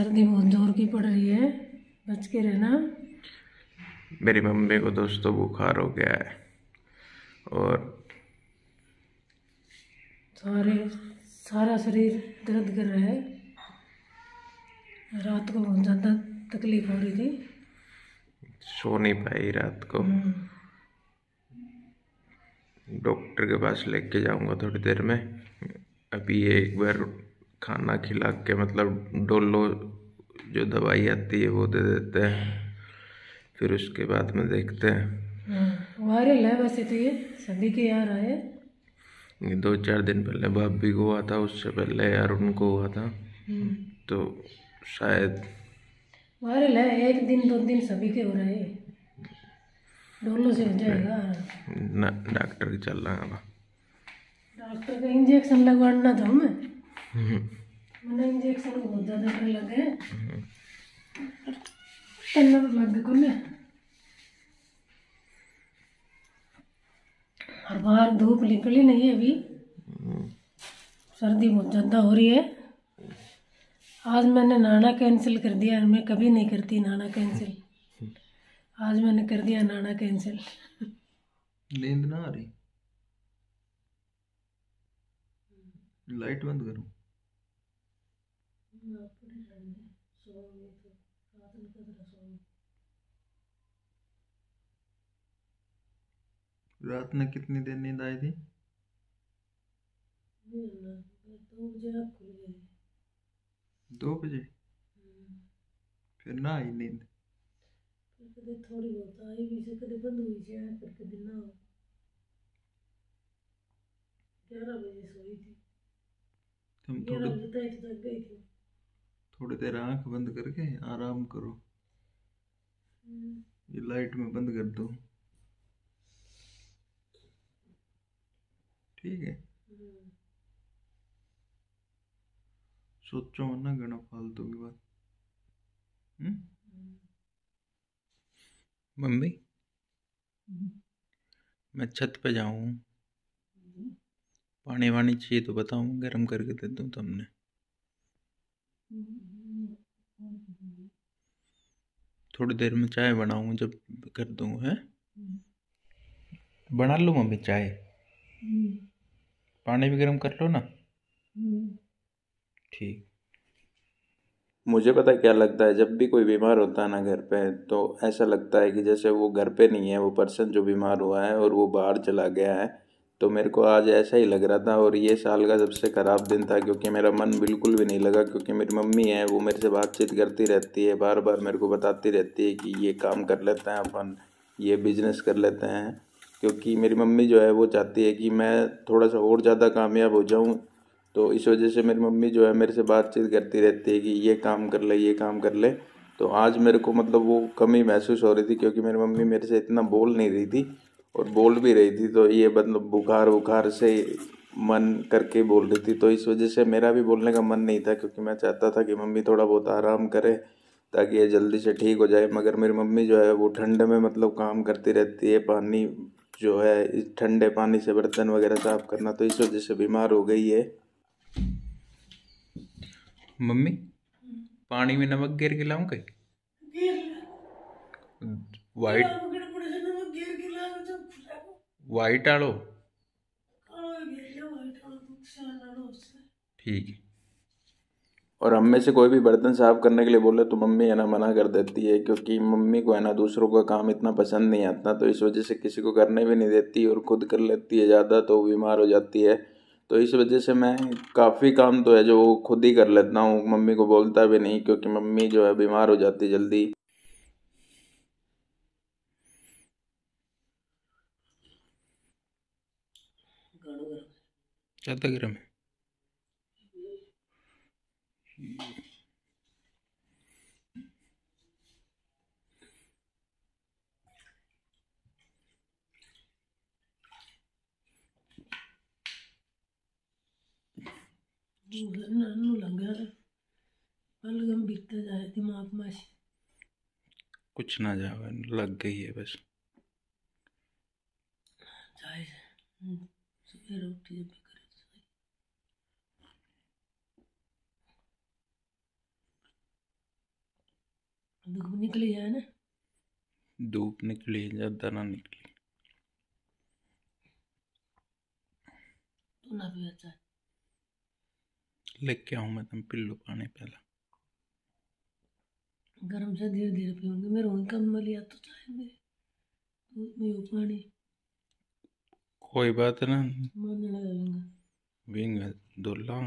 सर्दी बहुत ज़ोर की पड़ रही है। बच के रहना। मेरी मम्मी को दोस्तों बुखार हो गया है। और सारे सारा शरीर दर्द कर रहा है। रात को बहुत ज़्यादा तकलीफ़ हो रही थी। सो नहीं पाई रात को। हम्म, डॉक्टर के पास लेके जाऊँगा थोड़ी देर में। अभी एक बार खाना खिला के मतलब डोलो जो दवाई आती है वो दे देते हैं। फिर उसके बाद में देखते हैं। हाँ, वायरल है वैसे तो ये सभी के यहाँ है। ये दो चार दिन पहले भाभी को हुआ था उससे पहले यार उनको हुआ था। हम्म, तो शायद वायरल है एक दिन दो दिन सभी के हो रहा है। डोलो से हो जाएगा। डॉक्टर के चल रहा है डॉक्टर का इंजेक्शन लगवाना था मैं मैंने इंजेक्शन बहुत ज़्यादा डर लगे तन्ना तो लग गए कोने और बाहर धूप निकली नहीं है अभी। सर्दी बहुत ज़्यादा हो रही है। आज मैंने नाना कैंसिल कर दिया मैं कभी नहीं करती नाना कैंसिल आज मैंने कर दिया नाना कैंसिल नींद ना आ रही। लाइट बंद करूँ। रात में कितनी देर नींद आई थी? दो बजे फिर ना आई नींद। कदे थोड़ी बहुत आई भी से कदे बंद हुई से फिर कदे ना। हो ग्यारह बजे सोई थी। ग्यारह बजे तक जग गई थी। थोड़ी देर आँख बंद करके आराम करो। ये लाइट में बंद कर दो। ठीक है? सोचो मत ना घना फालतू की बात। हम्म? मम्मी? मैं छत पे जाऊँ। पानी वानी चाहिए तो बताऊँ गर्म करके दे दूँ तुमने थोड़ी देर में चाय बनाऊँ जब कर दूँ है? बना लो मम्मी चाय? पानी भी गर्म कर लो ना। ठीक। मुझे पता क्या लगता है जब भी कोई बीमार होता है ना घर पे तो ऐसा लगता है कि जैसे वो घर पे नहीं है वो पर्सन जो बीमार हुआ है और वो बाहर चला गया है तो मेरे को आज ऐसा ही लग रहा था और ये साल का सबसे ख़राब दिन था क्योंकि मेरा मन बिल्कुल भी नहीं लगा क्योंकि मेरी मम्मी है, वो मेरे से बातचीत करती रहती है बार बार मेरे को बताती रहती है कि ये काम कर लेते हैं अपन, ये बिज़नेस कर लेते हैं। क्योंकि मेरी मम्मी जो है, वो चाहती है कि मैं थोड़ा सा और ज़्यादा कामयाब हो जाऊँ। तो इस वजह से मेरी मम्मी जो है, मेरे से बातचीत करती रहती है कि ये काम कर ले, ये काम कर ले। तो आज मेरे को मतलब वो कमी महसूस हो रही थी क्योंकि मेरी मम्मी मेरे से इतना बोल नहीं रही थी। और बोल भी रही थी तो ये मतलब बुखार बुखार से मन करके बोल रही थी। तो इस वजह से मेरा भी बोलने का मन नहीं था क्योंकि मैं चाहता था कि मम्मी थोड़ा बहुत आराम करे ताकि ये जल्दी से ठीक हो जाए। मगर मेरी मम्मी जो है वो ठंड में मतलब काम करती रहती है पानी जो है इस ठंडे पानी से बर्तन वगैरह साफ़ करना तो इस वजह से बीमार हो गई है। मम्मी पानी में नमक गिर के लाऊं कहीं? वाइट वाइट आड़ो ठीक है। और हम में से कोई भी बर्तन साफ़ करने के लिए बोले तो मम्मी है ना मना कर देती है क्योंकि मम्मी को है ना दूसरों का काम इतना पसंद नहीं आता तो इस वजह से किसी को करने भी नहीं देती और खुद कर लेती है ज़्यादा तो बीमार हो जाती है। तो इस वजह से मैं काफ़ी काम तो है जो वो खुद ही कर लेता हूँ मम्मी को बोलता भी नहीं क्योंकि मम्मी जो है बीमार हो जाती है जल्दी। ज़्यादा गर्म है कुछ ना जावे लग गई है बस। जाए जब भी करे तो सही धूप निकली है ना? धूप निकली ज़्यादा ना निकली। तो ना भी अच्छा लेके आऊँ मैं तुम पिल्लू पानी पहला। गर्म से धीरे धीरे पीऊँगी मेरे वहीं कम लिया तो चाहे मेरे में वो पानी। कोई बात ना। मानने लगा लूँगा। विंग दुल्ला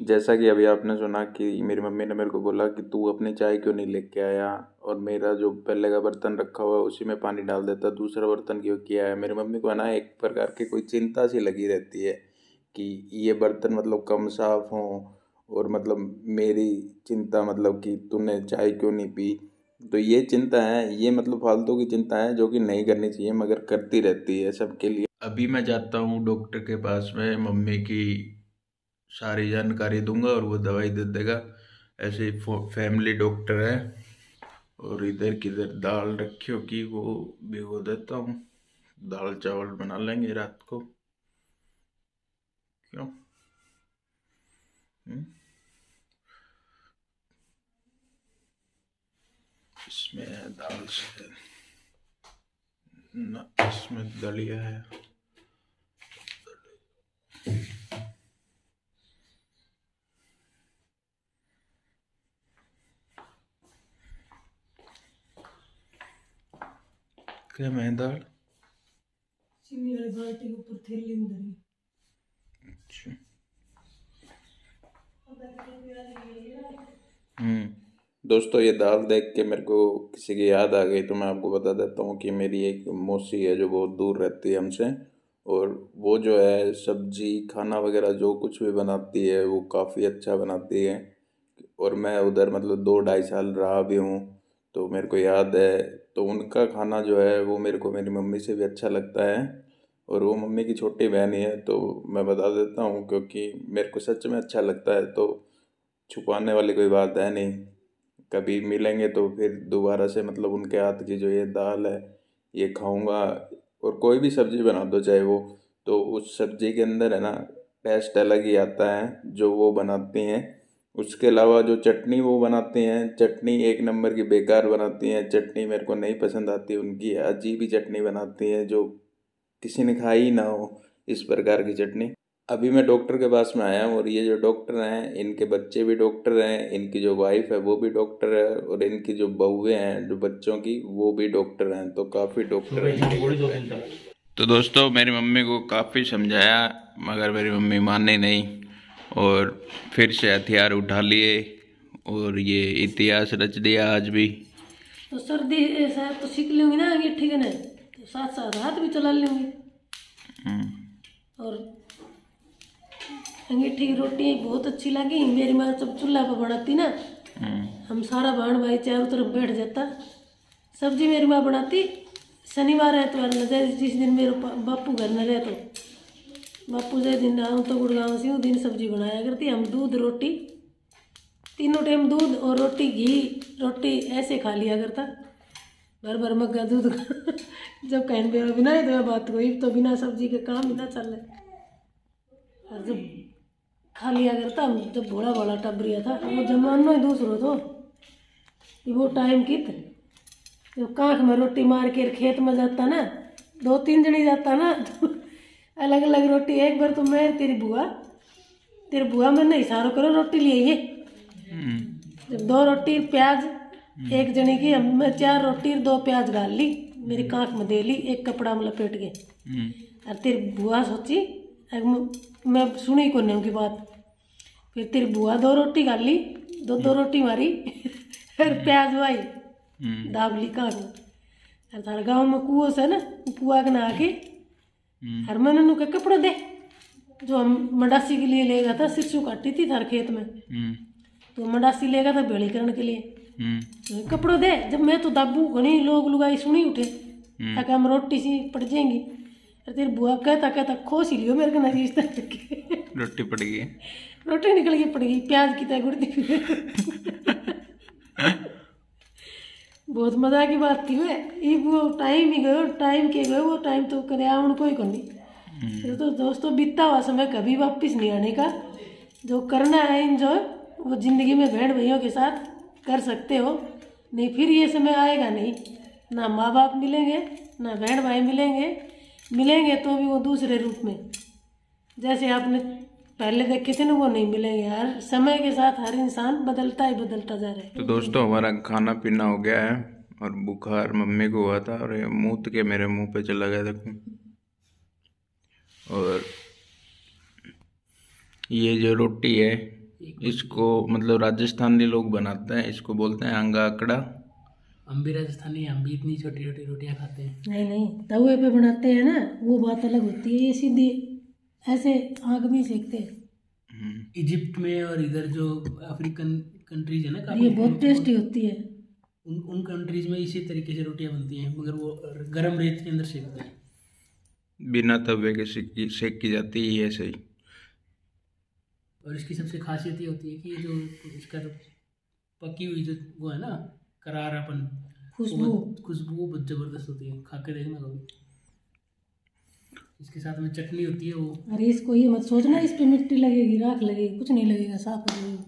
जैसा कि अभी आपने सुना कि मेरी मम्मी ने मेरे को बोला कि तू अपनी चाय क्यों नहीं लेके आया? और मेरा जो पहले का बर्तन रखा हुआ है, उसी में पानी डाल देता, दूसरा बर्तन क्यों किया है? मेरी मम्मी को है ना, एक प्रकार की कोई चिंता सी लगी रहती है कि ये बर्तन मतलब कम साफ़ हों और मतलब मेरी चिंता मतलब कि तूने चाय क्यों नहीं पी? तो ये चिंता है, ये मतलब फालतू की चिंता है जो कि नहीं करनी चाहिए, मगर करती रहती है सबके लिए। अभी मैं जाता हूँ डॉक्टर के पास में, मम्मी की सारी जानकारी दूँगा और वो दवाई दे देगा। ऐसे फैमिली डॉक्टर है और इधर किधर दाल रखी होगी, वो भिगो देता हूँ। दाल चावल बना लेंगे रात को। क्यों? हम्म? इसमें दाल से, ना, इसमें दलिया है। क्या मैं दाल चीनी वाली बाल्टी के ऊपर थैली में धरी अच्छा। हम्म। दोस्तों ये दाल देख के मेरे को किसी की याद आ गई तो मैं आपको बता देता हूँ कि मेरी एक मौसी है जो बहुत दूर रहती है हमसे और वो जो है सब्ज़ी खाना वगैरह जो कुछ भी बनाती है वो काफ़ी अच्छा बनाती है। और मैं उधर मतलब दो ढाई साल रहा भी हूँ तो मेरे को याद है तो उनका खाना जो है वो मेरे को मेरी मम्मी से भी अच्छा लगता है और वो मम्मी की छोटी बहन ही है तो मैं बता देता हूँ क्योंकि मेरे को सच में अच्छा लगता है तो छुपाने वाली कोई बात है नहीं। कभी मिलेंगे तो फिर दोबारा से मतलब उनके हाथ की जो ये दाल है, ये खाऊँगा और कोई भी सब्ज़ी बना दो, चाहे वो तो उस सब्ज़ी के अंदर है ना टेस्ट अलग ही आता है जो वो बनाती हैं। उसके अलावा जो चटनी वो बनाती हैं चटनी एक नंबर की बेकार बनाती हैं चटनी मेरे को नहीं पसंद आती उनकी अजीब ही चटनी बनाती हैं जो किसी ने खाई ही ना हो इस प्रकार की चटनी। अभी मैं डॉक्टर के पास में आया हूँ और ये जो डॉक्टर हैं इनके बच्चे भी डॉक्टर हैं इनकी जो वाइफ है वो भी डॉक्टर है और इनकी जो बहुएँ हैं जो बच्चों की वो भी डॉक्टर हैं तो काफ़ी डॉक्टर हैं। तो दोस्तों मेरी मम्मी को काफ़ी समझाया मगर मेरी मम्मी माने नहीं। और फिर से हथियार उठा लिए और ये इतिहास रच दिया आज भी। तो सर्दी ऐसा तो सीख लूँगी ना आगे ठीक है ना? तो साथ साथ हाथ भी चला लूँगी। हम्म, और अंगीठी की रोटी बहुत अच्छी लगी मेरी माँ जब चूल्हा पर बनाती ना। हम्म, हम सारा बाण भाई चारों तरफ़ बैठ जाता। सब्ज़ी मेरी माँ बनाती शनिवार न जाए जिस दिन मेरे बापू घर न रहे तो। बापू जिस दिन आऊँ तो गुड़गांव से दिन सब्ज़ी बनाया करती, हम दूध, रोटी। तीनों टाइम दूध और रोटी, घी, रोटी, ऐसे खा लिया करता। भर भर दूध का। जब कहीं पे बिना ही तो बात कोई तो बिना सब्ज़ी के काम ही ना चल रहे और जब खा लिया करता, हम जब भोला भोला टबरिया था, वो जमाना ही दूसरो तो। वो टाइम कित जब कांख में रोटी मार के खेत में जाता ना, दो तीन जनी जाता ना तो अलग अलग रोटी एक बार तो मैं तेरी बुआ तेरी बुआ में नहीं इशारो करो रोटी लिए ये हम्म, जब दो रोटी प्याज एक जने की मैं चार रोटी दो प्याज डाल ली मेरी कांख में दे ली एक कपड़ा में लपेट के। हम्म, और तेरी बुआ सोची मैं सुनी को नहीं उनकी बात। फिर तेरी बुआ दो रोटी खा ली दो दो रोटी मारी फिर प्याज वाई हम्म, दाब ली कांख में। और थारे गाँव में कुओं से ना कुआ के नहा के हम्म, और मैंने उनके कपड़े दे। जो हम मडासी के लिए ले गया था सिरसू काटी थी थारे खेत में। हम्म, तो मडासी ले गया था भेड़ी करने के लिए। हम्म, तो कपड़ों दे जब मैं तो दाबू घनी लोग लुगाई सुनी उठे। ताकि हम रोटी सी पड़ जाएँगी। अरे तेरी बुआ कहता कहता खोस ही लियो मेरे को नजीज तक रोटी पड़ गई। रोटी निकल के पड़ गई प्याज की तरह गुड़ती बहुत मज़ा की बात थी वे ये वो टाइम ही गयो टाइम के गयो वो टाइम तो करे आउन कोई कोनी ये तो दोस्तों बीतता हुआ समय कभी वापस नहीं आने का। जो करना है इंजॉय वो ज़िंदगी में बहन भाइयों के साथ कर सकते हो। नहीं फिर ये समय आएगा नहीं। ना माँ बाप मिलेंगे ना बहन भाई मिलेंगे। मिलेंगे तो भी वो दूसरे रूप में। जैसे आपने पहले देखे थे ना वो नहीं मिलेंगे हर समय के साथ हर इंसान बदलता ही बदलता जा रहा है। तो दोस्तों हमारा खाना पीना हो गया है और बुखार मम्मी को हुआ था और ये मूत के मेरे मुँह पे चला गया देखो। और ये जो रोटी है इसको मतलब राजस्थानी लोग बनाते हैं इसको बोलते हैं अंगा अकड़ा हम भी राजस्थानी हम भी इतनी छोटी छोटी रोटियाँ खाते हैं। नहीं नहीं तवे पे बनाते हैं ना वो बात अलग होती है ये सीधी ऐसे आग में ही सेकते हम्म, इजिप्ट में और इधर जो अफ्रीकन कंट्रीज़ है ना ये बहुत टेस्टी होती है। उन उन कंट्रीज़ में इसी तरीके से रोटियाँ बनती हैं मगर वो गर्म रेत के अंदर सेकते हैं। बिना तवे के सेकी सेक की जाती है ऐसे ही। और इसकी सबसे खासियत ये होती है कि जो इसका जो पकी हुई जो वो है ना करारापन खुशबू। खुशबू बहुत ज़बरदस्त होती है खा के देखना कभी। इसके साथ में चटनी होती है वो। अरे इसको ये मत सोचना इस पे मिट्टी लगेगी राख लगेगी कुछ नहीं लगेगा साफ़ हो जाएगी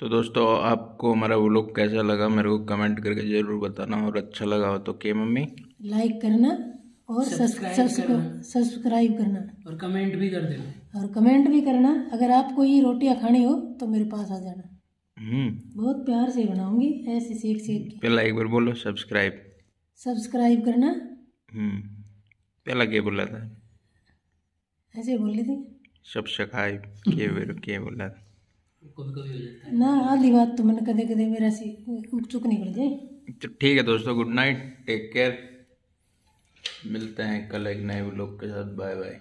तो दोस्तों आपको हमारा वो लोग कैसा लगा मेरे को कमेंट करके ज़रूर बताना और अच्छा लगा हो तो के मम्मी? लाइक करना और सब्सक्राइब सब्सक्राइब करना। और कमेंट भी कर देना। और कमेंट भी करना। अगर आपको ये रोटियाँ खानी हो तो मेरे पास आ जाना। हम्म। बहुत प्यार से बनाऊँगी ऐसे सेक सेक पहला एक बार बोलो सब्सक्राइब सब्सक्राइब करना। पहला क्या बोला था। ऐसे बोल रही थी सखाई के वेर के बोला था। कभी कभी हो जाता है। ना आधी बात तो मैंने कदे कदे मेरा सी चुक निकल जाए तो ठीक है दोस्तों गुड नाइट टेक केयर मिलते हैं कल एक नए ब्लॉग के साथ बाय बाय